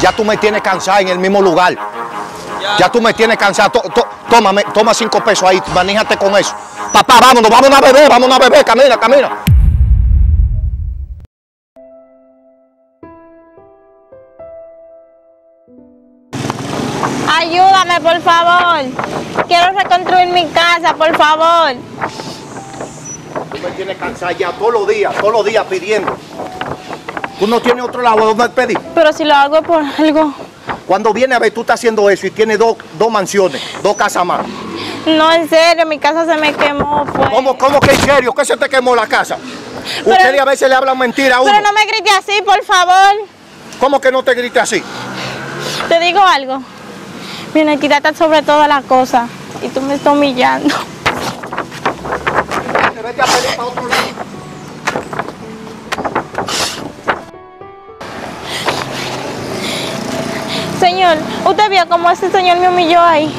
Ya tú me tienes cansado en el mismo lugar. Ya tú me tienes cansado. To- to- tómame, toma cinco pesos ahí, maníjate con eso. Papá, vámonos, vámonos a beber, vámonos a beber, camina, camina. Ayúdame, por favor. Quiero reconstruir mi casa, por favor. Tú me tienes cansado ya todos los días, todos los días pidiendo. Tú no tienes otro lado donde pedir. Pero si lo hago por algo. Cuando viene a ver, tú estás haciendo eso y tienes dos, dos mansiones, dos casas más. No, en serio, mi casa se me quemó. Pues. ¿Cómo, cómo que en serio? ¿Qué se te quemó la casa? Ustedes a veces le hablan mentira a uno. Pero no me grite así, por favor. ¿Cómo que no te grites así? Te digo algo. Mi honestidad está sobre todas las cosas. Y tú me estás humillando. Vete a pelear para otro lado. Señor, usted vio cómo ese señor me humilló ahí.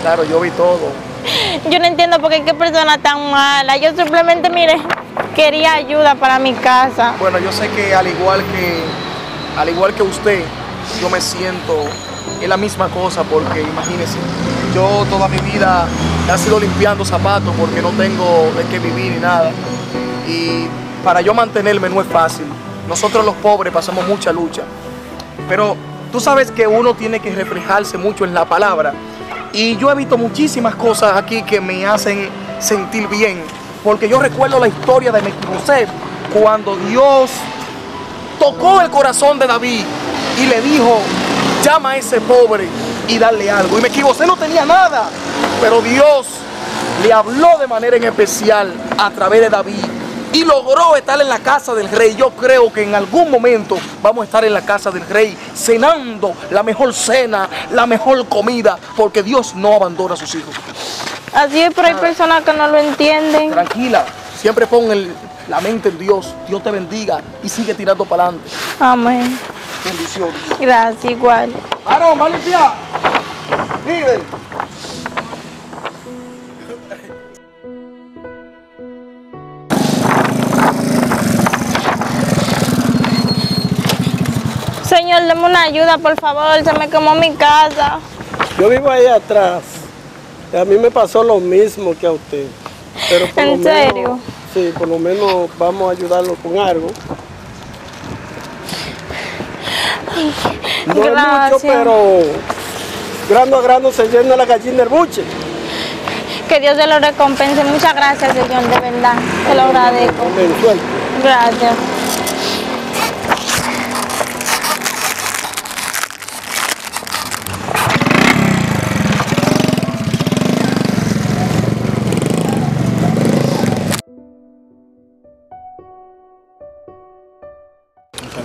Claro, yo vi todo. Yo no entiendo por qué qué persona tan mala. Yo simplemente, mire, quería ayuda para mi casa. Bueno, yo sé que al igual que al igual que usted, yo me siento en la misma cosa porque imagínese, yo toda mi vida he sido limpiando zapatos porque no tengo de qué vivir ni nada. Y para yo mantenerme no es fácil. Nosotros los pobres pasamos mucha lucha. Pero tú sabes que uno tiene que reflejarse mucho en la palabra. Y yo he visto muchísimas cosas aquí que me hacen sentir bien. Porque yo recuerdo la historia de Mequiboset cuando Dios tocó el corazón de David y le dijo, llama a ese pobre y dale algo. Y Mequiboset no tenía nada, pero Dios le habló de manera en especial a través de David y logró estar en la casa del rey. Yo creo que en algún momento vamos a estar en la casa del rey cenando la mejor cena, la mejor comida, porque Dios no abandona a sus hijos. Así es, pero hay personas que no lo entienden. Tranquila, siempre pon el- la mente en Dios. Dios te bendiga y sigue tirando para adelante. Amén. Bendiciones. Gracias, igual. Varón, va a dame una ayuda, por favor. Se me quemó mi casa. Yo vivo ahí atrás. Y a mí me pasó lo mismo que a usted. Pero por lo ¿En menos- serio? sí, por lo menos vamos a ayudarlo con algo. No es mucho, pero grano a grano se llena la gallina el buche. Que Dios te lo recompense. Muchas gracias, Señor, de verdad. Te lo agradezco. Gracias.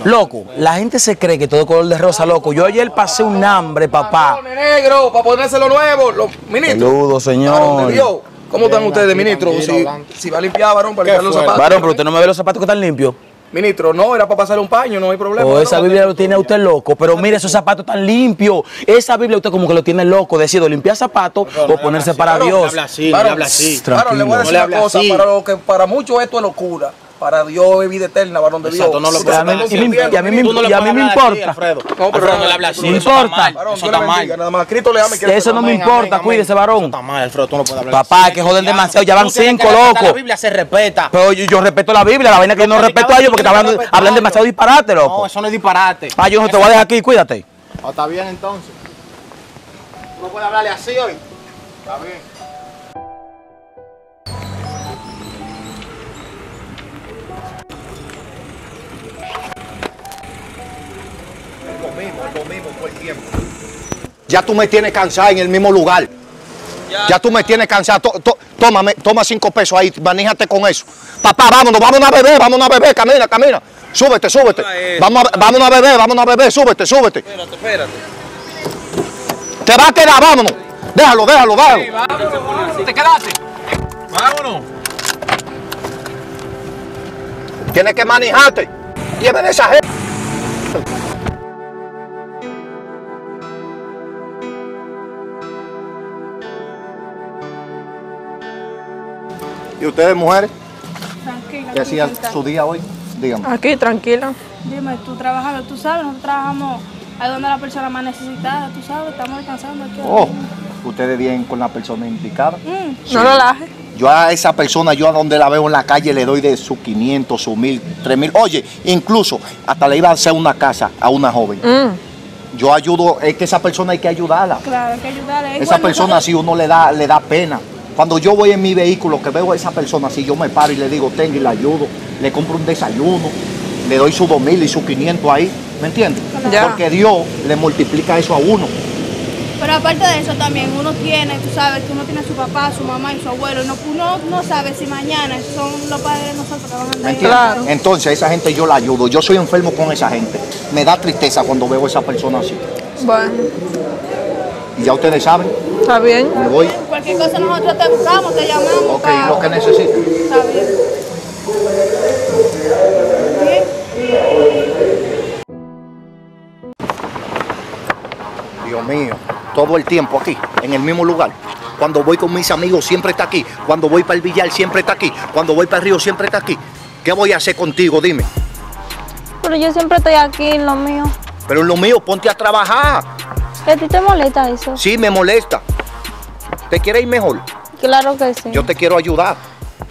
Loco, la gente se cree que todo color de rosa, loco. Yo ayer pasé un hambre, papá. Negro, para ponerse lo nuevo. Los ministros. Saludos, señor. ¿Cómo están ustedes, ministro? Si, si va a limpiar, varón, para limpiar los zapatos. Varón, pero usted no me ve los zapatos que están limpios. Ministro, no, era para pasarle un paño, no hay problema. O varón. esa Biblia lo tiene a usted loco. Pero mire, esos zapatos tan limpios. Esa Biblia usted como que lo tiene loco. Decido limpiar zapatos o ponerse para Dios. Varón, varón, le voy a decir una cosa, para lo que para muchos esto es locura. Para Dios es vida eterna, varón de Dios. Exacto, no lo Usted Y a se mí- está y a mí- me ministro. Tú no le y a puedes mí me hablar así, importa. Alfredo. No, pero Alfredo, no le habla así. no importa. Eso Dios le está mal. bendiga, nada más. Cristo le ama y quiere Eso no me importa, cuídese, varón. Está mal, Alfredo, tú no puedes hablar Papá, así. que joden Ya, demasiado, ya van cinco, loco. La Biblia se respeta. Pero yo, respeto la Biblia, la vaina que yo no respeto a ellos porque hablan demasiado disparate, No, loco. eso no es disparate. Pa, yo no te voy a dejar aquí, cuídate. Oh, está bien entonces. Tú no puedes hablarle así hoy. Está bien. Ya tú me tienes cansado en el mismo lugar. Ya tú me tienes cansado. To- to- tómame, toma cinco pesos ahí, maníjate con eso. Papá, vámonos, vámonos a beber, vámonos a beber, camina, camina. Súbete, súbete. Vamos a, vámonos a beber, vámonos a beber, súbete, súbete. Espérate, espérate. Te va a quedar, vámonos. Déjalo, déjalo, déjalo. ¿Te quedaste? Vámonos. Tienes que manejarte. Lleven esa gente. ¿Y ustedes, mujeres? Tranquila. ¿Qué hacían su día hoy? Dígame. Aquí, tranquila. Dime, tú trabajando, tú sabes, nosotros trabajamos ayudando a la persona más necesitada, tú sabes, estamos descansando aquí. Oh, ustedes vienen con la persona indicada. Mm, No lo laje. Yo a esa persona, yo a donde la veo en la calle le doy de sus 500, sus 1000, 3000. Oye, incluso hasta le iba a hacer una casa a una joven. Yo ayudo, es que esa persona hay que ayudarla. Claro, hay que ayudarle. Es Esa bueno, persona así uno le da, le da pena. Cuando yo voy en mi vehículo que veo a esa persona así, yo me paro y le digo, tenga y le ayudo, le compro un desayuno, le doy sus 2000 y sus 500 ahí, ¿me entiendes? Ya. Porque Dios le multiplica eso a uno. Pero aparte de eso también, uno tiene, tú sabes, que uno tiene a su papá, su mamá y su abuelo. no- uno no sabe si mañana son los padres de nosotros que van a ¿Me andar. Claro. Entonces a esa gente yo la ayudo. Yo soy enfermo con esa gente. Me da tristeza cuando veo a esa persona así. Bueno, Y ya ustedes saben, está bien. me voy. Cualquier cosa nosotros te buscamos, te llamamos. Ok, lo que necesiten. Está bien. Bien. Dios mío, todo el tiempo aquí, en el mismo lugar. Cuando voy con mis amigos siempre está aquí. Cuando voy para el billar siempre está aquí. Cuando voy para el río siempre está aquí. ¿Qué voy a hacer contigo? Dime. Pero yo siempre estoy aquí en lo mío. Pero en lo mío, ponte a trabajar. ¿A ti te molesta eso? Sí, me molesta. ¿Te quieres ir mejor? Claro que sí. Yo te quiero ayudar.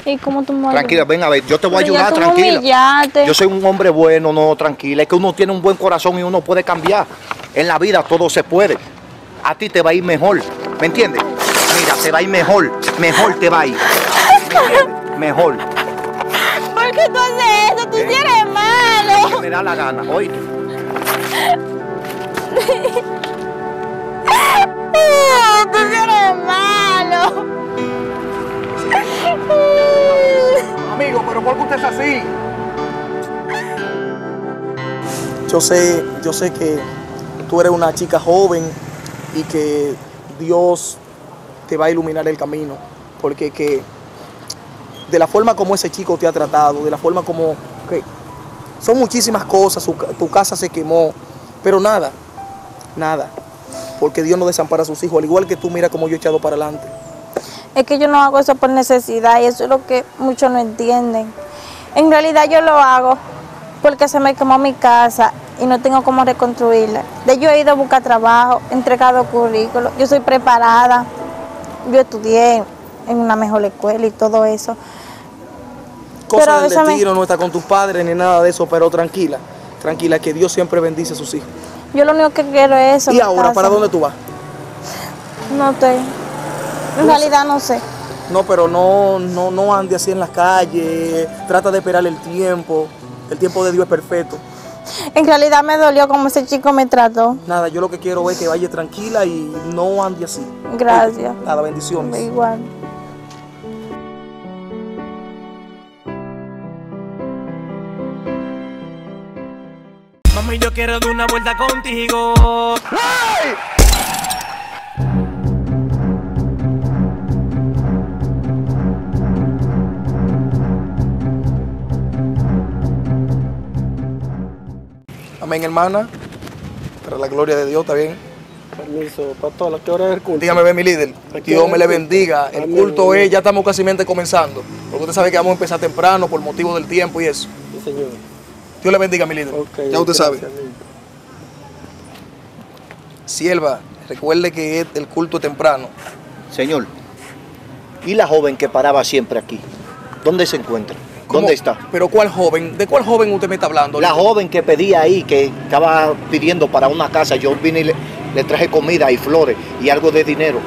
¿Y cómo tú me Tranquila, ven a ver, yo te voy a Pero ayudar, tranquila. humillaste. Yo soy un hombre bueno, no, tranquila. Es que uno tiene un buen corazón y uno puede cambiar. En la vida todo se puede. A ti te va a ir mejor, ¿me entiendes? Mira, te va a ir mejor, mejor te va a ir. Mejor. ¿Por qué tú haces eso? Tú sí eres malo. Me da la gana, oíste. Tú sí eres malo. Amigo, pero ¿por qué usted es así? Yo sé, yo sé que tú eres una chica joven y que Dios te va a iluminar el camino, porque que de la forma como ese chico te ha tratado, de la forma como son muchísimas cosas, tu casa se quemó, pero nada, nada, porque Dios no desampara a sus hijos, al igual que tú mira como yo he echado para adelante. Es que yo no hago eso por necesidad y eso es lo que muchos no entienden. En realidad yo lo hago porque se me quemó mi casa y no tengo cómo reconstruirla. De yo he ido a buscar trabajo, he entregado currículos, yo soy preparada, yo estudié en una mejor escuela y todo eso. Cosa del me- destino, no está con tus padres ni nada de eso, pero tranquila, tranquila, que Dios siempre bendice a sus hijos. Yo lo único que quiero es eso. ¿Y ahora casa. para dónde tú vas? No estoy. En realidad no sé. No, pero no, no, no ande así en las calles, trata de esperar el tiempo, el tiempo de Dios es perfecto. En realidad me dolió como ese chico me trató. Nada, yo lo que quiero es que vaya tranquila y no ande así. Gracias. Nada, bendiciones. Igual. Mami, yo quiero dar una vuelta contigo. Amén, hermana. Para la gloria de Dios, ¿está bien? Permiso, pastor, ¿a qué hora es el culto? Dígame, ve mi líder. Dios me le bendiga. El Amén, culto amén. es, ya estamos casi comenzando. Porque usted sabe que vamos a empezar temprano por motivo del tiempo y eso. Sí, señor. Dios le bendiga, mi líder. Ya usted sabe. Sierva, recuerde que es el culto temprano. Señor, ¿y la joven que paraba siempre aquí? ¿Dónde se encuentra? ¿Cómo? ¿Dónde está? ¿Pero cuál joven? ¿De cuál joven usted me está hablando? La joven que pedía ahí, que estaba pidiendo para una casa, yo vine y le, le traje comida y flores y algo de dinero.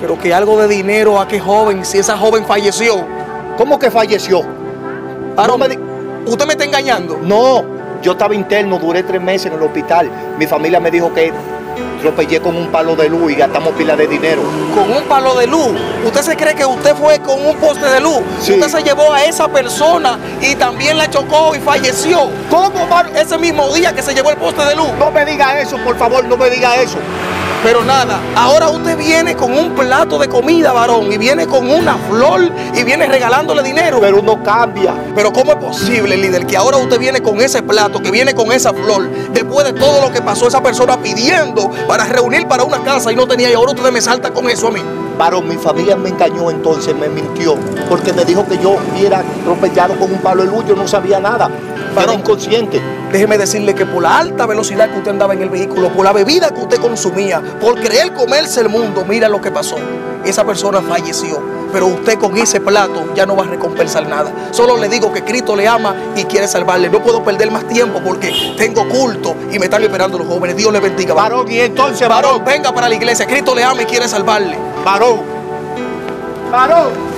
Pero que algo de dinero a qué joven, si esa joven falleció. ¿Cómo que falleció? Varón, No me di- usted me está engañando. No, yo estaba interno, duré tres meses en el hospital. Mi familia me dijo que tropellé con un palo de luz y gastamos pila de dinero. Con un palo de luz. ¿Usted se cree que usted fue con un poste de luz? Sí. Usted se llevó a esa persona y también la chocó y falleció. ¿Cómo, varón? Ese mismo día que se llevó el poste de luz. No me diga eso, por favor, no me diga eso. Pero nada, ahora usted viene con un plato de comida, varón, y viene con una flor y viene regalándole dinero. Pero uno cambia. Pero ¿cómo es posible, líder, que ahora usted viene con ese plato, que viene con esa flor, después de todo lo que pasó esa persona pidiendo para reunir para una casa y no tenía y ahora usted me salta con eso a mí? Varón, mi familia me engañó entonces, me mintió, porque me dijo que yo hubiera tropellado con un palo de luz, yo no sabía nada. Inconsciente. Déjeme decirle que por la alta velocidad que usted andaba en el vehículo, por la bebida que usted consumía, por creer comerse el mundo, mira lo que pasó. Esa persona falleció, pero usted con ese plato ya no va a recompensar nada. Solo le digo que Cristo le ama y quiere salvarle. No puedo perder más tiempo porque tengo culto y me están esperando los jóvenes. Dios le bendiga. Varón, y entonces, varón, venga para la iglesia. Cristo le ama y quiere salvarle. varón, varón.